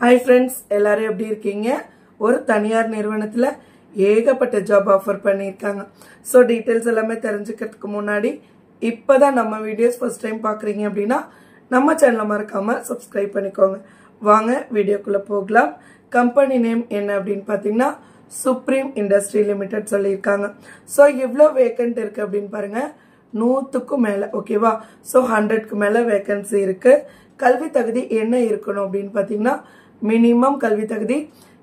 Hi friends எல்லாரும் எப்படி இருக்கீங்க? ஒரு தனியார் நிறுவனத்தில் ஏகப்பட்ட ஜாப் ஆஃபர் பண்ணியிருக்காங்க. ஸோ டீட்டெயில்ஸ் எல்லாமே தெரிஞ்சுக்கிறதுக்கு முன்னாடி இப்போ தான் நம்ம வீடியோஸ் ஃபர்ஸ்ட் டைம் பார்க்குறீங்க அப்படின்னா நம்ம சேனலை மறக்காமல் சப்ஸ்கிரைப் பண்ணிக்கோங்க. வாங்க வீடியோக்குள்ளே போகலாம். கம்பெனி நேம் என்ன அப்படின்னு பார்த்தீங்கன்னா சுப்ரீம் இண்டஸ்ட்ரி லிமிடெட் சொல்லியிருக்காங்க. ஸோ எவ்வளோ வேக்கண்ட் இருக்குது அப்படின்னு பாருங்கள் நூற்றுக்கும் மேலே ஓகேவா ஸோ ஹண்ட்ரட்க்கு மேலே வேக்கன்சி இருக்குது கல்வி தகுதி என்ன இருக்கணும் அப்படின்னு பார்த்தீங்கன்னா மினிமம் கல்வி தகுதி.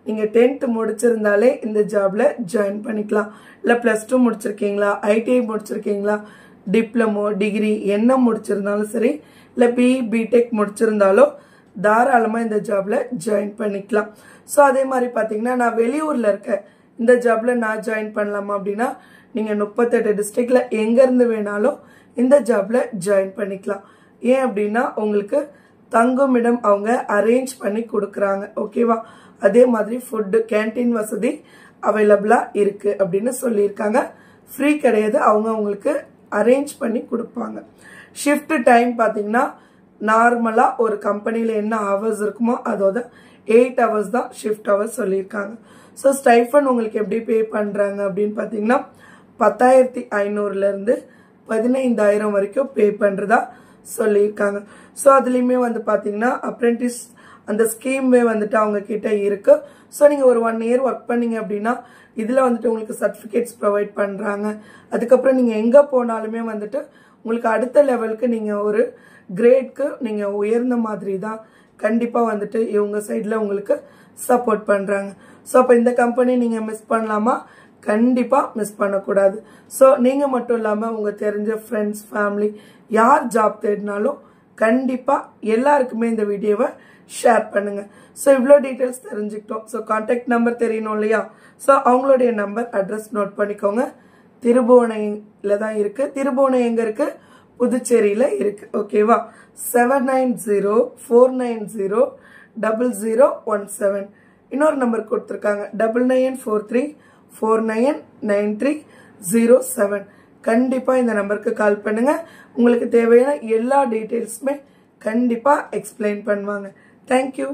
நீங்கள் டென்த்து முடிச்சிருந்தாலே இந்த ஜாப்ல ஜாயின் பண்ணிக்கலாம். இல்லை ப்ளஸ் டூ முடிச்சிருக்கீங்களா? ஐடிஐ முடிச்சிருக்கீங்களா? டிப்ளமோ டிகிரி என்ன முடிச்சிருந்தாலும் சரி இல்லை பிஇ பிடெக் முடிச்சிருந்தாலும் தாராளமாக இந்த ஜாப்ல ஜாயின் பண்ணிக்கலாம். ஸோ அதே மாதிரி பார்த்தீங்கன்னா நான் வெளியூரில் இருக்கேன். இந்த ஜாப்ல நான் ஜாயின் பண்ணலாமா அப்படின்னா நீங்கள் முப்பத்தெட்டு டிஸ்ட்ரிக்ட்ல எங்கேருந்து வேணாலும் இந்த ஜாப்ல ஜாயின் பண்ணிக்கலாம். ஏன் அப்படின்னா உங்களுக்கு தங்குமிடம் அவங்க அரேஞ்ச் பண்ணி கொடுக்குறாங்க ஓகேவா அதே மாதிரி ஃபுட்டு கேன்டீன் வசதி அவைலபிளாக இருக்குது அப்படின்னு சொல்லியிருக்காங்க. ஃப்ரீ கிடையாது அவங்க அவங்களுக்கு அரேஞ்ச் பண்ணி கொடுப்பாங்க. ஷிஃப்ட் டைம் பார்த்தீங்கன்னா நார்மலாக ஒரு கம்பெனியில் என்ன ஹவர்ஸ் இருக்குமோ அதோட எயிட் ஹவர்ஸ் தான் ஷிஃப்ட் ஹவர்ஸ் சொல்லியிருக்காங்க. ஸோ ஸ்டைஃபன் உங்களுக்கு எப்படி பே பண்ணுறாங்க அப்படின்னு பார்த்தீங்கன்னா பத்தாயிரத்தி ஐநூறுலேருந்து பதினைந்தாயிரம் வரைக்கும் பே பண்ணுறதா சொல்லியிருக்காங்க. ஸோ அதுலேயுமே வந்து பார்த்தீங்கன்னா அப்ரெண்டிஸ் அந்த ஸ்கீமே வந்துட்டு அவங்க கிட்ட இருக்கு. ஸோ நீங்கள் ஒரு ஒன் இயர் ஒர்க் பண்ணீங்க அப்படின்னா இதில் வந்துட்டு உங்களுக்கு சர்டிஃபிகேட்ஸ் ப்ரொவைட் பண்ணுறாங்க அதுக்கப்புறம் நீங்கள் எங்கே போனாலுமே வந்துட்டு உங்களுக்கு அடுத்த லெவலுக்கு நீங்கள் ஒரு கிரேட்க்கு நீங்கள் உயர்ந்த மாதிரி தான் கண்டிப்பாக வந்துட்டு இவங்க சைடில் உங்களுக்கு சப்போர்ட் பண்ணுறாங்க ஸோ அப்போ இந்த கம்பெனி நீங்கள் மிஸ் பண்ணலாமா? கண்டிப்பாக மிஸ் பண்ணக்கூடாது. ஸோ நீங்கள் மட்டும் இல்லாமல் உங்கள் தெரிஞ்ச ஃப்ரெண்ட்ஸ் ஃபேமிலி யார் ஜாப் தேடினாலும் கண்டிப்பாக எல்லாருக்குமே இந்த வீடியோவை ஷேர் பண்ணுங்க. ஸோ இவ்வளோ டீட்டெயில்ஸ் தெரிஞ்சுக்கிட்டோம். ஸோ காண்டாக்ட் நம்பர் தெரியணும் இல்லையா? ஸோ அவங்களுடைய நம்பர் அட்ரஸ் நோட் பண்ணிக்கோங்க. திருபுவனையில் தான் இருக்குது திருபுவனை எங்கே இருக்கு? புதுச்சேரியில் இருக்குது ஓகேவா seven nine zero four nine zero double zero one seven இன்னொரு நம்பர் கொடுத்துருக்காங்க. Double nine four three four nine nine three zero seven கண்டிப்பாக இந்த நம்பருக்கு கால் பண்ணுங்க. உங்களுக்கு தேவையான எல்லா டீட்டெயில்ஸுமே கண்டிப்பாக எக்ஸ்பிளைன் பண்ணுவாங்க. தேங்க்யூ